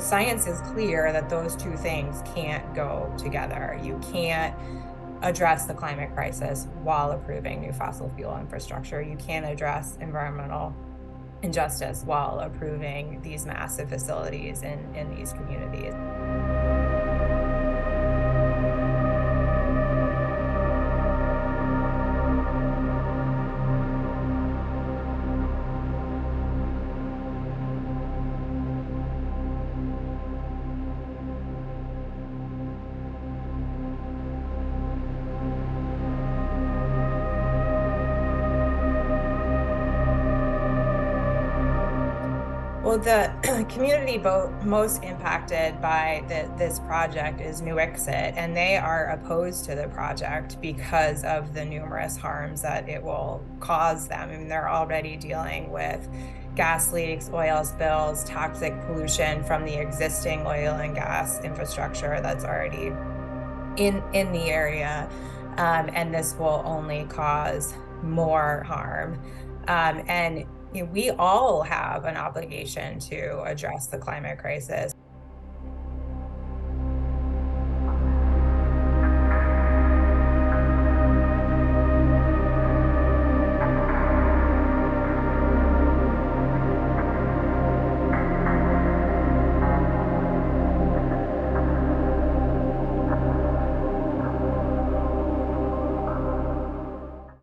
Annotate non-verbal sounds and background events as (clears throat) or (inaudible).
science is clear that those two things can't go together. You can't address the climate crisis while approving new fossil fuel infrastructure. You can't address environmental injustice while approving these massive facilities in, in these communities. Well, the (clears throat) community most impacted by the, this project is Nuiqsut, and they are opposed to the project because of the numerous harms that it will cause them. I mean, they're already dealing with gas leaks, oil spills, toxic pollution from the existing oil and gas infrastructure that's already in in the area, um, and this will only cause more harm. Um, and we all have an obligation to address the climate crisis.